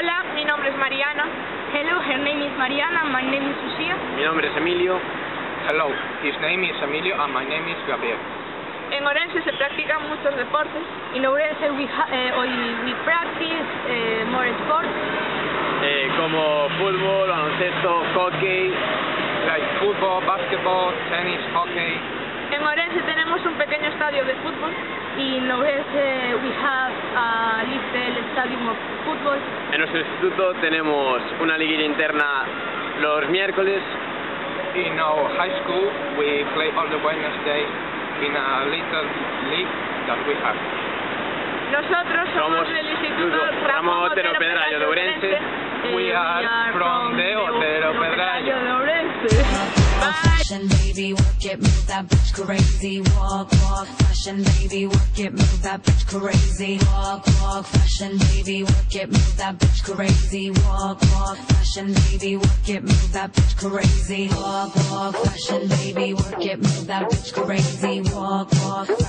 Hola, mi nombre es Mariana. Hello, her name is Mariana, my name is Lucia. Mi nombre es Emilio. Hello, his name is Emilio and my name is Gabriel. En Orense se practican muchos deportes. In Ourense we, ha, eh, we, we practice eh, more sports. eh, como fútbol, baloncesto, hockey. Like football, basketball, tennis, hockey. En Orense tenemos un pequeño estadio de fútbol. In Ourense we have football. En nuestro instituto tenemos una liguilla interna los miércoles. In our high school, we play on the Wednesday in a little league that we have. Nosotros somos, Somos del Instituto Ramón Otero Pedrayo de Ourense. Eh, We are from the Otero Pedrayo. de Ourense. Fashion baby, work it, move that bitch crazy. Walk, walk, fashion baby, work it, move that bitch crazy. Walk, walk, fashion baby, work it, move that bitch crazy. Walk, walk, fashion baby, work it, move that bitch crazy. Walk, walk, fashion baby, work it, move that bitch crazy. Walk, walk.